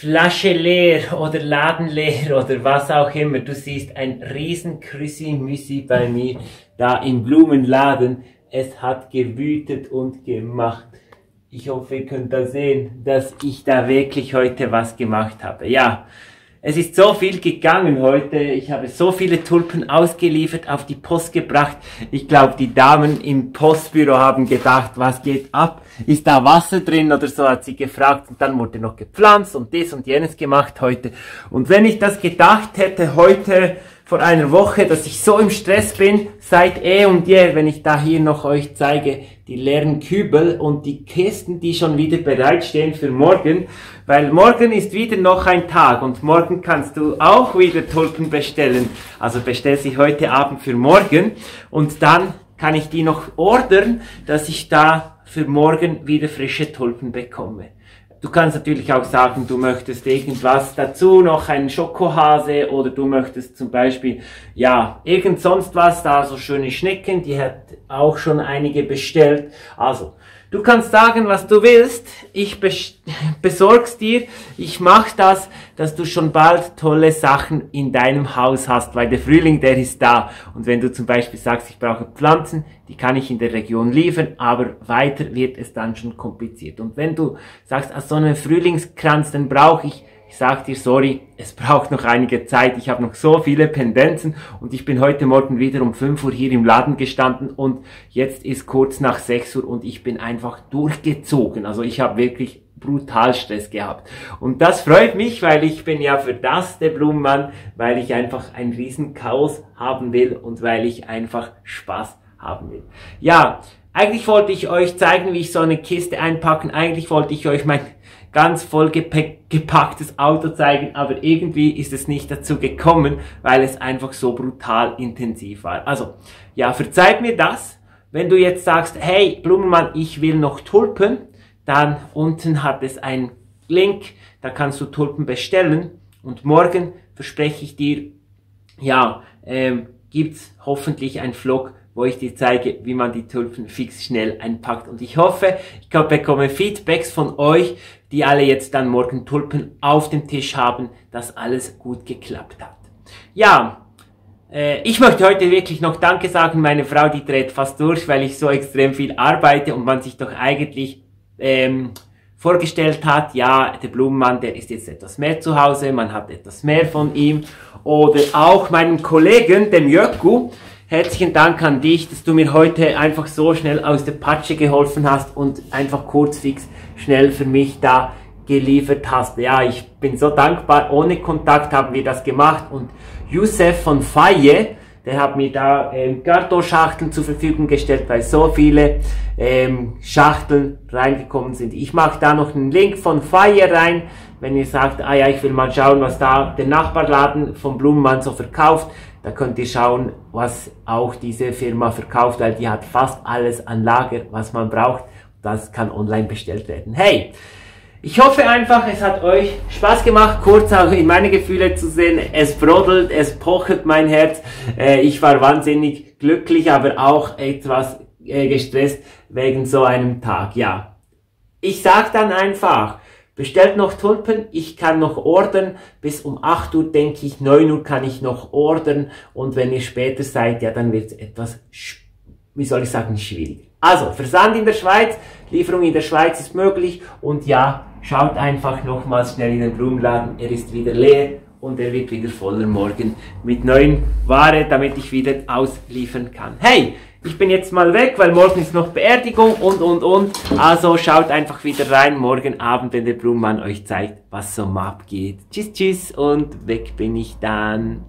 Flasche leer oder Laden leer oder was auch immer. Du siehst ein riesen Krüsi-Müsi bei mir da im Blumenladen. Es hat gewütet und gemacht. Ich hoffe, ihr könnt da sehen, dass ich da wirklich heute was gemacht habe. Ja, es ist so viel gegangen heute. Ich habe so viele Tulpen ausgeliefert, auf die Post gebracht. Ich glaube, die Damen im Postbüro haben gedacht, was geht ab? Ist da Wasser drin oder so, hat sie gefragt. Und dann wurde noch gepflanzt und dies und jenes gemacht heute. Und wenn ich das gedacht hätte heute, vor einer Woche, dass ich so im Stress bin, seit eh und je, wenn ich da hier noch euch zeige, die leeren Kübel und die Kisten, die schon wieder bereitstehen für morgen, weil morgen ist wieder noch ein Tag und morgen kannst du auch wieder Tulpen bestellen. Also bestell sie heute Abend für morgen und dann kann ich die noch ordern, dass ich da für morgen wieder frische Tulpen bekomme. Du kannst natürlich auch sagen, du möchtest irgendwas dazu, noch einen Schokohase oder du möchtest zum Beispiel, ja, irgend sonst was, da so schöne Schnecken, die hat auch schon einige bestellt. Also, Du kannst sagen, was du willst. Ich besorg's dir. Ich mach das, dass du schon bald tolle Sachen in deinem Haus hast, weil der Frühling, der ist da. Und wenn du zum Beispiel sagst, ich brauche Pflanzen, die kann ich in der Region liefern, aber weiter wird es dann schon kompliziert. Und wenn du sagst, so einem Frühlingskranz, dann brauche ich ich sag dir, sorry, es braucht noch einige Zeit. Ich habe noch so viele Pendenzen und ich bin heute Morgen wieder um 5 Uhr hier im Laden gestanden und jetzt ist kurz nach 6 Uhr und ich bin einfach durchgezogen. Also ich habe wirklich brutal Stress gehabt. Und das freut mich, weil ich bin ja für das der Blumenmann, weil ich einfach ein riesen Chaos haben will und weil ich einfach Spaß haben will. Ja, eigentlich wollte ich euch zeigen, wie ich so eine Kiste einpacken. Eigentlich wollte ich euch mein ganz voll gepacktes Auto zeigen, aber irgendwie ist es nicht dazu gekommen, weil es einfach so brutal intensiv war. Also, ja, verzeiht mir das. Wenn du jetzt sagst, hey, Blumenmann, ich will noch Tulpen, dann unten hat es einen Link, da kannst du Tulpen bestellen und morgen verspreche ich dir, ja, ähm, gibt's hoffentlich ein Vlog, wo ich dir zeige, wie man die Tulpen fix schnell einpackt. Und ich hoffe, ich bekomme Feedbacks von euch, die alle jetzt dann morgen Tulpen auf dem Tisch haben, dass alles gut geklappt hat. Ja, äh, ich möchte heute wirklich noch Danke sagen. Meine Frau, die dreht fast durch, weil ich so extrem viel arbeite und man sich doch eigentlich ähm, vorgestellt hat, ja, der Blumenmann, der ist jetzt etwas mehr zu Hause, man hat etwas mehr von ihm. Oder auch meinem Kollegen, dem Jöku, herzlichen Dank an dich, dass du mir heute einfach so schnell aus der Patsche geholfen hast und einfach kurzfix schnell für mich da geliefert hast. Ja, ich bin so dankbar. Ohne Kontakt haben wir das gemacht und Youssef von Faye, der hat mir da ähm, Kartonschachteln zur Verfügung gestellt, weil so viele ähm, Schachteln reingekommen sind. Ich mache da noch einen Link von Faye rein, wenn ihr sagt, ah ja, ich will mal schauen, was da der Nachbarladen vom Blumenmann so verkauft. Da könnt ihr schauen, was auch diese Firma verkauft, weil die hat fast alles an Lager, was man braucht. Das kann online bestellt werden. Hey, ich hoffe einfach, es hat euch Spaß gemacht, kurz auch in meine Gefühle zu sehen. Es brodelt, es pochert mein Herz. Äh, ich war wahnsinnig glücklich, aber auch etwas äh, gestresst wegen so einem Tag. Ja, ich sag dann einfach, Bestellt noch Tulpen, ich kann noch ordern, bis um 8 Uhr denke ich, 9 Uhr kann ich noch ordern und wenn ihr später seid, ja dann wird es etwas, wie soll ich sagen, schwierig. Also, Versand in der Schweiz, Lieferung in der Schweiz ist möglich und ja, schaut einfach nochmals schnell in den Blumenladen, er ist wieder leer und er wird wieder voller morgen mit neuen Ware, damit ich wieder ausliefern kann. Hey, ich bin jetzt mal weg, weil morgen ist noch Beerdigung und, und, und. Also schaut einfach wieder rein morgen Abend, wenn der Brummann euch zeigt, was so abgeht. Tschüss, tschüss und weg bin ich dann.